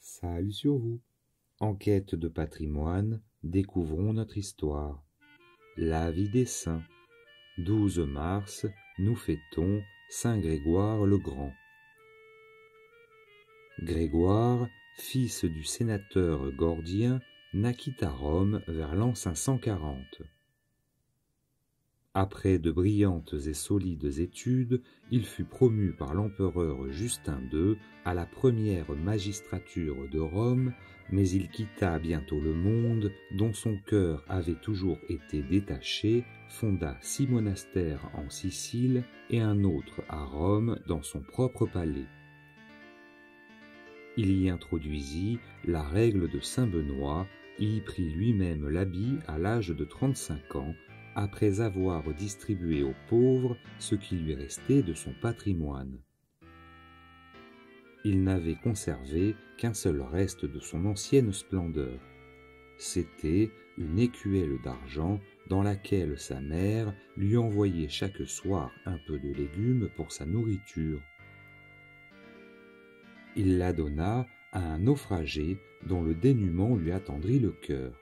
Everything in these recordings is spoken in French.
Salut sur vous. En quête de patrimoine, découvrons notre histoire. La vie des saints. 12 mars, nous fêtons Saint Grégoire le Grand. Grégoire, fils du sénateur gordien, naquit à Rome vers l'an 540. Après de brillantes et solides études, il fut promu par l'empereur Justin II à la première magistrature de Rome, mais il quitta bientôt le monde dont son cœur avait toujours été détaché, fonda six monastères en Sicile et un autre à Rome dans son propre palais. Il y introduisit la règle de Saint Benoît y prit lui-même l'habit à l'âge de trente-cinq ans, après avoir distribué aux pauvres ce qui lui restait de son patrimoine. Il n'avait conservé qu'un seul reste de son ancienne splendeur. C'était une écuelle d'argent dans laquelle sa mère lui envoyait chaque soir un peu de légumes pour sa nourriture. Il la donna à un naufragé dont le dénuement lui attendrit le cœur.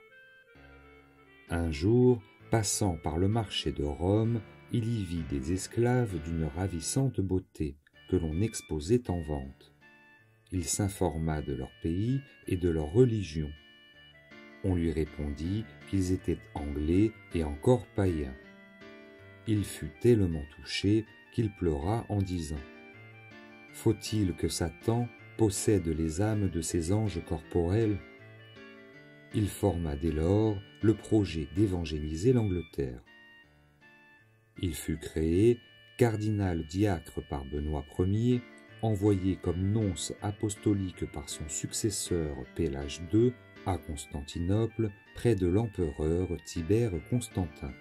Un jour, Passant par le marché de Rome, il y vit des esclaves d'une ravissante beauté que l'on exposait en vente. Il s'informa de leur pays et de leur religion. On lui répondit qu'ils étaient anglais et encore païens. Il fut tellement touché qu'il pleura en disant Faut-il que Satan possède les âmes de ces anges corporels? Il forma dès lors le projet d'évangéliser l'Angleterre. Il fut créé cardinal diacre par Benoît Ier, envoyé comme nonce apostolique par son successeur Pélage II à Constantinople près de l'empereur Tibère Constantin.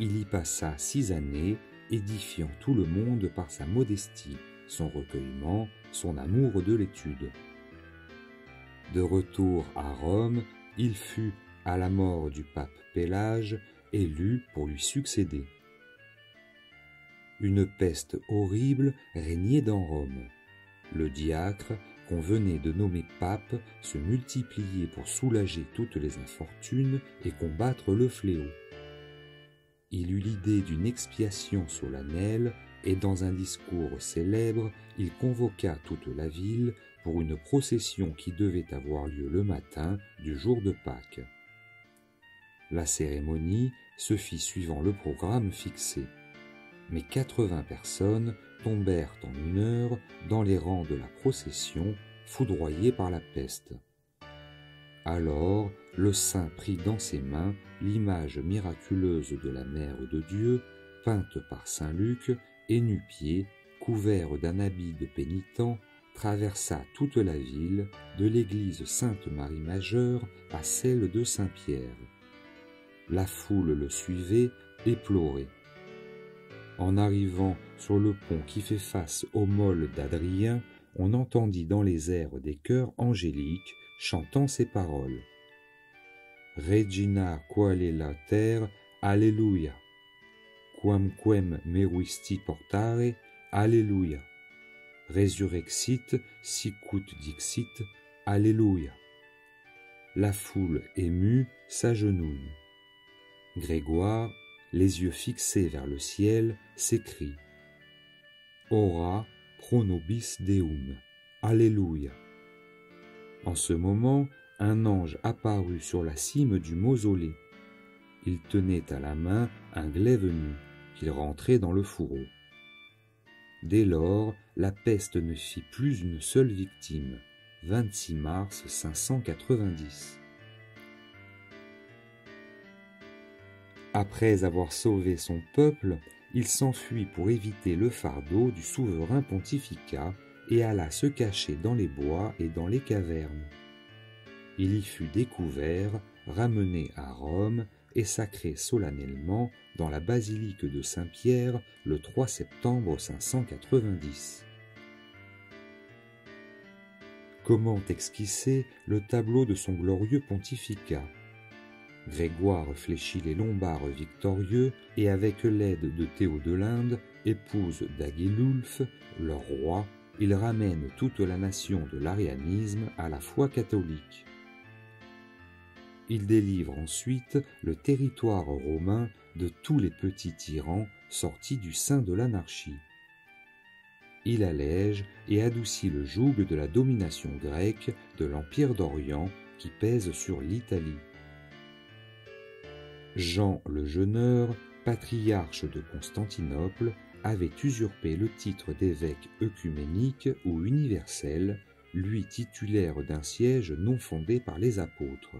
Il y passa six années, édifiant tout le monde par sa modestie, son recueillement, son amour de l'étude. De retour à Rome, il fut, à la mort du pape Pélage, élu pour lui succéder. Une peste horrible régnait dans Rome. Le diacre, qu'on venait de nommer pape, se multipliait pour soulager toutes les infortunes et combattre le fléau. Il eut l'idée d'une expiation solennelle et dans un discours célèbre, il convoqua toute la ville pour une procession qui devait avoir lieu le matin du jour de Pâques. La cérémonie se fit suivant le programme fixé, mais 80 personnes tombèrent en une heure dans les rangs de la procession, foudroyées par la peste. Alors le saint prit dans ses mains l'image miraculeuse de la Mère de Dieu, peinte par saint Luc, et nu-pieds, couvert d'un habit de pénitent, traversa toute la ville, de l'église Sainte-Marie Majeure à celle de Saint-Pierre. La foule le suivait, éplorée. En arrivant sur le pont qui fait face au mol d'Adrien, on entendit dans les airs des chœurs angéliques chantant ces paroles. Regina quale la terre, Alleluia. Quamquem meruisti portare, Alleluia resurrexit, sicut dixit, Alléluia. La foule émue s'agenouille. Grégoire, les yeux fixés vers le ciel, s'écrie Ora pro nobis Deum. Alléluia. En ce moment, un ange apparut sur la cime du mausolée. Il tenait à la main un glaive nu qu'il rentrait dans le fourreau. Dès lors, la peste ne fit plus une seule victime. 26 mars 590. Après avoir sauvé son peuple, il s'enfuit pour éviter le fardeau du souverain pontificat et alla se cacher dans les bois et dans les cavernes. Il y fut découvert, ramené à Rome et sacré solennellement dans la basilique de Saint-Pierre le 3 septembre 590. Comment esquisser le tableau de son glorieux pontificat Grégoire fléchit les Lombards victorieux et avec l'aide de Théo de l'Inde, épouse d'Aguilulf, leur roi, il ramène toute la nation de l'arianisme à la foi catholique. Il délivre ensuite le territoire romain de tous les petits tyrans sortis du sein de l'anarchie. Il allège et adoucit le joug de la domination grecque de l'Empire d'Orient qui pèse sur l'Italie. Jean le Jeuneur, patriarche de Constantinople, avait usurpé le titre d'évêque œcuménique ou universel, lui titulaire d'un siège non fondé par les apôtres.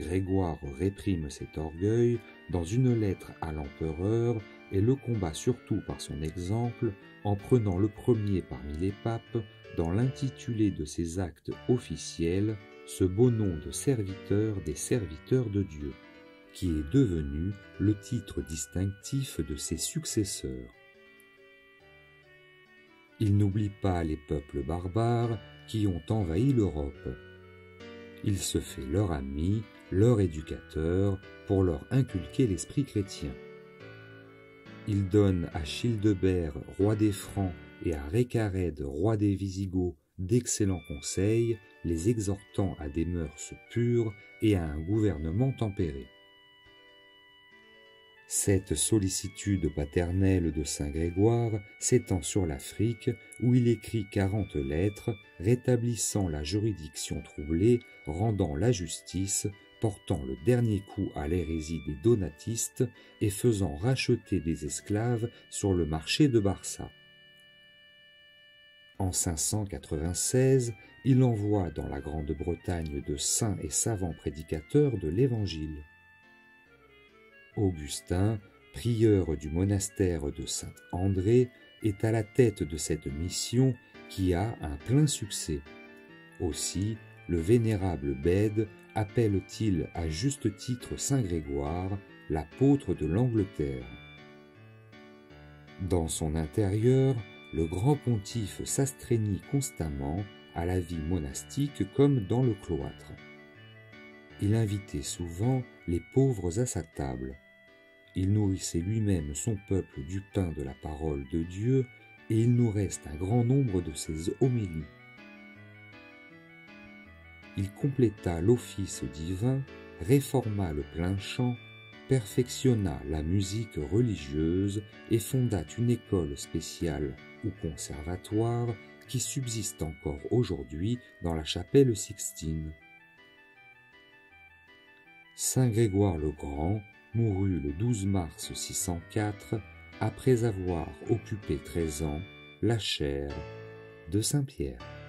Grégoire réprime cet orgueil dans une lettre à l'empereur et le combat surtout par son exemple en prenant le premier parmi les papes dans l'intitulé de ses actes officiels ce beau nom de serviteur des serviteurs de Dieu qui est devenu le titre distinctif de ses successeurs. Il n'oublie pas les peuples barbares qui ont envahi l'Europe. Il se fait leur ami, leur éducateur, pour leur inculquer l'esprit chrétien. Il donne à Childebert, roi des Francs, et à Récarède, roi des Visigoths, d'excellents conseils, les exhortant à des mœurs pures et à un gouvernement tempéré. Cette sollicitude paternelle de saint Grégoire s'étend sur l'Afrique, où il écrit quarante lettres, rétablissant la juridiction troublée, rendant la justice, portant le dernier coup à l'hérésie des donatistes et faisant racheter des esclaves sur le marché de Barça. En 596, il envoie dans la Grande-Bretagne de saints et savants prédicateurs de l'Évangile. Augustin, prieur du monastère de Saint-André, est à la tête de cette mission qui a un plein succès. Aussi, le vénérable Bède appelle-t-il à juste titre Saint Grégoire, l'apôtre de l'Angleterre. Dans son intérieur, le grand pontife s'astreignit constamment à la vie monastique comme dans le cloître. Il invitait souvent les pauvres à sa table. Il nourrissait lui-même son peuple du pain de la parole de Dieu, et il nous reste un grand nombre de ses homélies. Il compléta l'office divin, réforma le plein chant, perfectionna la musique religieuse et fonda une école spéciale ou conservatoire qui subsiste encore aujourd'hui dans la chapelle Sixtine. Saint Grégoire le Grand mourut le 12 mars 604 après avoir occupé treize ans la chaire de Saint-Pierre.